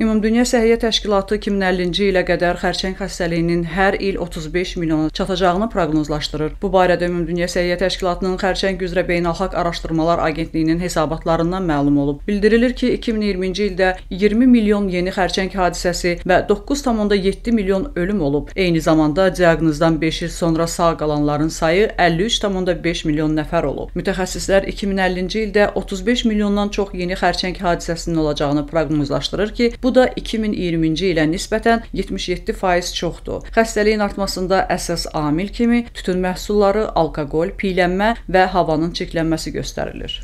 Ümumdünya Səhiyyə Təşkilatı 2050-ci ilə qədər xərçəng xəstəliyinin hər il 35 milyona çatacağını proqnozlaşdırır. Bu barədə Ümumdünya Səhiyyə Təşkilatının Xərçəng üzrə Beynəlxalq Araşdırmalar Agentliyinin hesabatlarından məlum olub. Bildirilir ki, 2020-ci ildə 20 milyon yeni xərçəng hadisəsi və 9,7 milyon ölüm olub. Eyni zamanda diaqnozdan 5 il sonra sağ qalanların sayı 53,5 milyon nəfər olub. Mütəxəssislər 2050-ci ildə 35 milyondan çox yeni xərçəng hadisəsinin olacağını proqnozlaşdırır ki, bu Bu da 2020-ci ilə nisbətən 77% çoxdur. Xəstəliyin artmasında əsas amil kimi tütün məhsulları, alkoqol, piylənmə və havanın çirklənməsi göstərilir.